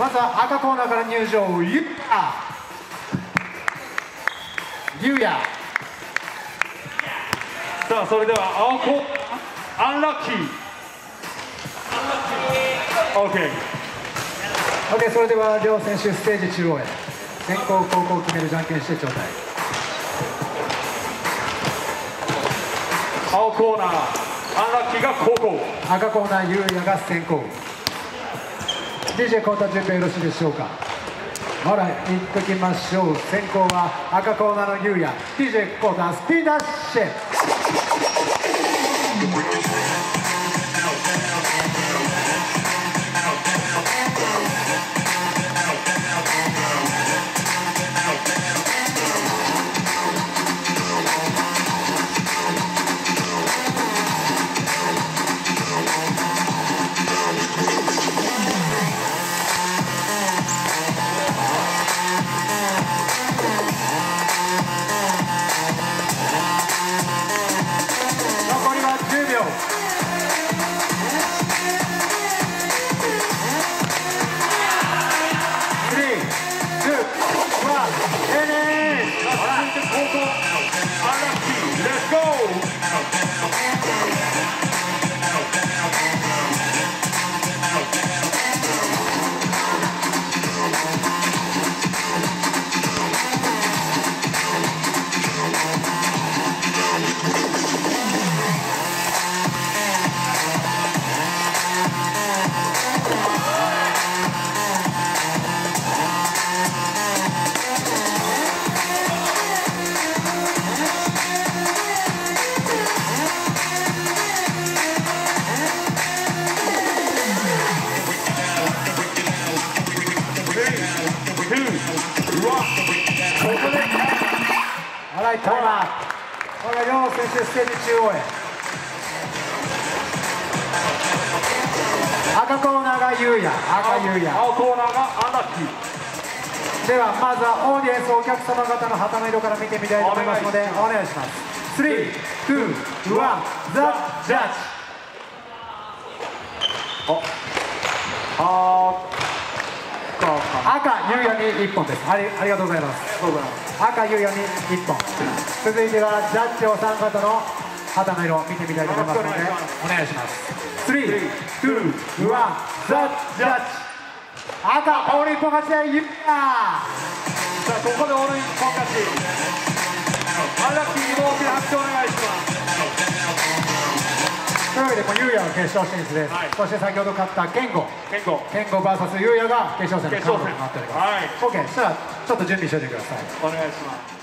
まずは赤コーナーから入場ゆっあゆうやさあそれでは青コアンラッキー。OK OK それでは両選手ステージ中央へ。先攻後攻を決めるじゃんけんしてちょうだい。青コーナーアンラッキーが後攻。赤コーナーゆうやが先行 DJ コータ準備よろしいでしょうか？ほら行っときましょう。先行は赤コーナーのゆうや DJ コータスピーダッシュあらいタイマーこれ両選手ステージ中央へ。赤コーナーがゆうや赤ゆうや青コーナーがアンラッキ。ーではまずはオーディエンスお客様方の旗の色から見てみたいと思いますのでお願いします。3、2、1ザ・ジャッジ。あ赤ゆうやに1本です。ありありがとうございます。赤ゆうやに1本。続いてはジャッジお三方の旗の色を見てみたいと思いますので。お願いします3、2、1ザ・ジャッジ。赤オール一本勝ちでゆうやさあここでオール一本勝ち。というわけでもうゆうやが決勝進出です、はい。そして先ほど勝った健吾健吾健吾 VS ゆうやが決勝戦のカードとなっております、はい。OK そしたらちょっと準備しておいてください。お願いします